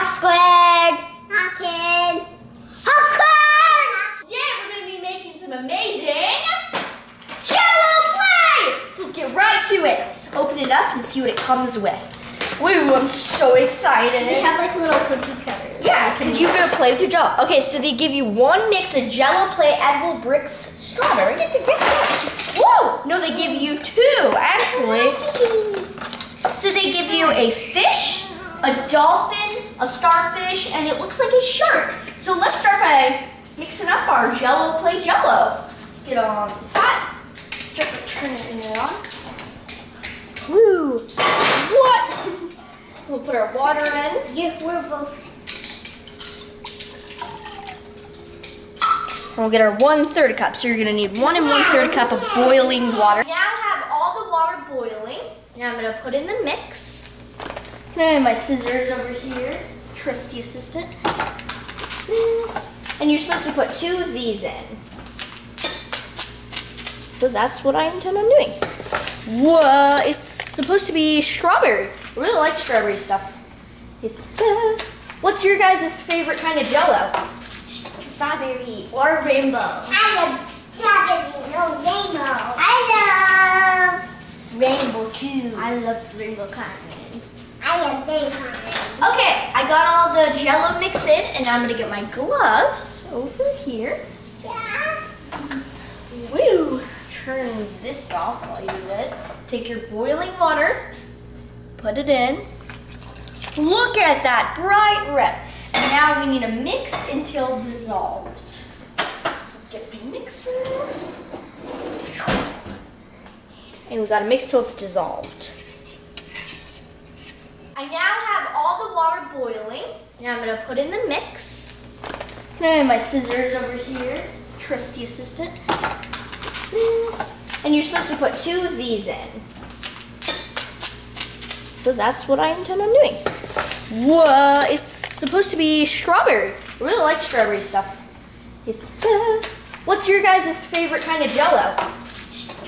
Hawk squared. Hawkid. Hawk squared. Today we're going to be making some amazing jello play. So let's get right to it. Let's open it up and see what it comes with. Woo, I'm so excited. They have like little cookie cutters. Yeah, because you're going to play with your jello. Okay, so they give you one mix of jello play edible bricks strawberry. Get the rest out. Whoa! No, they give you two, actually. So they give you a fish, a dolphin, a starfish, and it looks like a shark. So let's start by mixing up our jello play jello. Get on the pot. Start turning it on. Woo! What? We'll put our water in. Yeah, we're both. We'll get our one third cup. So you're gonna need one and one third cup of boiling water. Now I have all the water boiling. Now I'm gonna put in the mix. Can I have my scissors over here? Trusty assistant. And you're supposed to put two of these in. So that's what I intend on doing. Whoa, it's supposed to be strawberry. I really like strawberry stuff. It's the best. What's your guys' favorite kind of jello? Strawberry or rainbow. I love strawberry, no rainbow. I love Rainbow too. I love rainbow cotton. I love rainbow. Okay, I got all the jello mix in, and now I'm gonna get my gloves over here. Yeah. Woo! Turn this off while you do this. Take your boiling water, put it in. Look at that, bright red. And now we need to mix until dissolved. So get my mixer. And we gotta mix till it's dissolved. I now have all the water boiling. Now I'm gonna put in the mix. Can I have my scissors over here? Trusty assistant. And you're supposed to put two of these in. So that's what I intend on doing. Whoa, it's supposed to be strawberry. I really like strawberry stuff. It's the best. What's your guys' favorite kind of jello?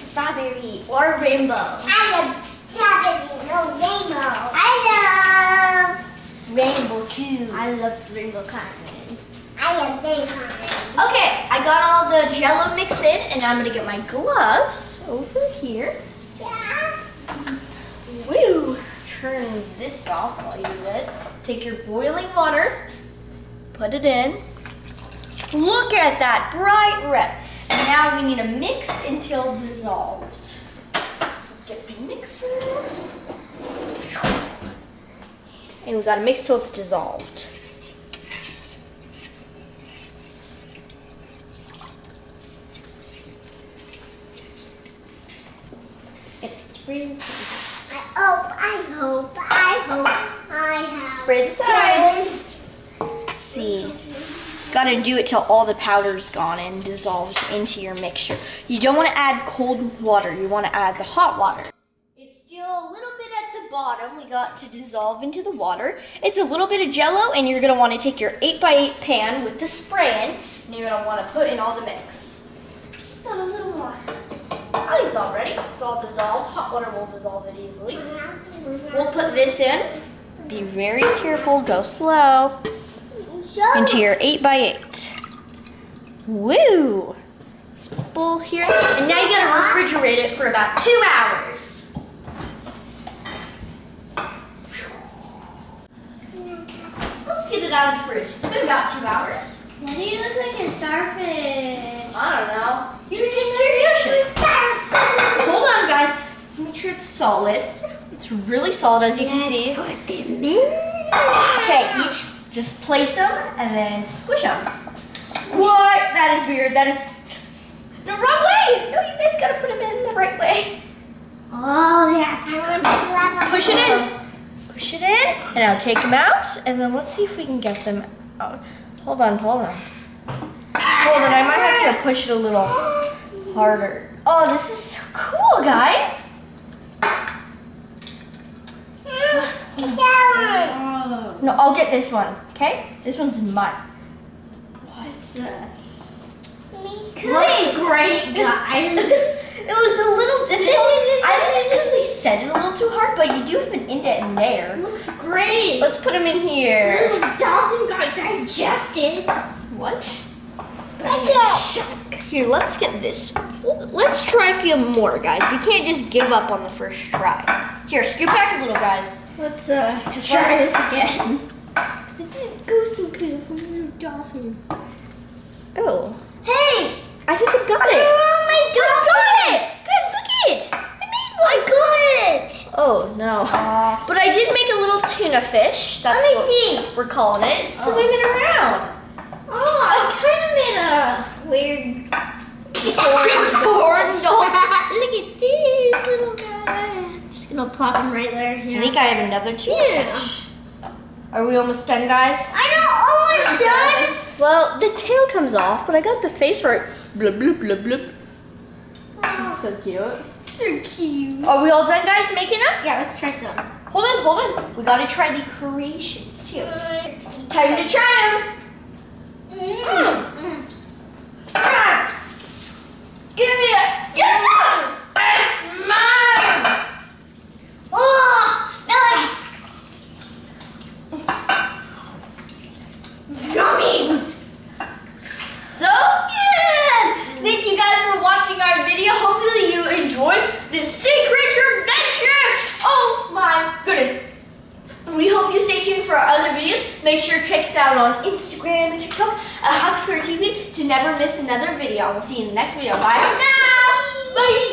Strawberry or rainbow. I love strawberry, no rainbow. I love Rainbow too. I love rainbow cotton. I love rainbow. Okay, I got all the jello mix in, and now I'm gonna get my gloves over here. Yeah. Woo! Turn this off while you do this. Take your boiling water, put it in. Look at that, bright red. And now we need to mix until dissolved. So get my mixer. And we gotta mix till it's dissolved. It's free. I hope, I hope, I hope I have. Spray the sides. Let's see. Gotta do it till all the powder's gone and dissolves into your mixture. You don't wanna add cold water, you wanna add the hot water. It's still a little bit bottom. We got to dissolve into the water. It's a little bit of jello, and you're gonna wanna take your 8x8 pan with the spray in, and you're gonna wanna put in all the mix. Just a little more. I think it's all ready. It's all dissolved. Hot water will dissolve it easily. We'll put this in. Be very careful, go slow. Into your 8x8. Woo! Spool here. And now you gotta refrigerate it for about two hours. Let's get it out of the fridge. It's been about two hours. Why do you look like a starfish? I don't know. You're just curious. Hold on, guys. Let's make sure it's solid. It's really solid, as you can see. Put them in. Okay, each just place them and then squish them. What? That is weird. That is the wrong way. No, you guys gotta put them in the right way. Oh, yeah. Push it in. Push it in, and now take them out, and then let's see if we can get them out. Hold on, hold on. Hold on, I might have to push it a little harder. Oh, this is so cool, guys. No, I'll get this one, okay? This one's mine. What's that? Me Looks great, guys. It was a little difficult. I think it's because we said it a little too hard, but you do have an indent in there. Looks great. Let's put them in here. Little dolphin got digested. What? Look Here, let's get this. Let's try a few more, guys. We can't just give up on the first try. Here, scoop back a little, guys. Let's uh Just try let- this again. It didn't go so good for little dolphin. Oh, Hey! I think I got it. Oh my I got it! Guys, look at it! I made one. I got it! Oh but I did make a little tuna fish. That's Let me what see. we're calling it. It's oh. swimming around. Oh, I kind of made a weird Foreign. Look at this little guy. Just gonna plop him right there. I think I have another tuna Yeah. fish. Are we almost done, guys? I know almost done. Well, the tail comes off, but I got the face right. Blub, blub, blub, blub. That's oh. so cute. So cute. Are we all done, guys, making them? Yeah, let's try some. Hold on, hold on. We gotta try the creations, too. Time to try them. Mm. Give me it. Give me It's mine. Oh, no, it's Yummy! So good! Thank you guys for watching our video. Hopefully you enjoyed this secret adventure. Oh my goodness. We hope you stay tuned for our other videos. Make sure to check us out on Instagram and TikTok at Huxler TV to never miss another video. We'll see you in the next video. Bye now. Bye.